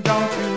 don't you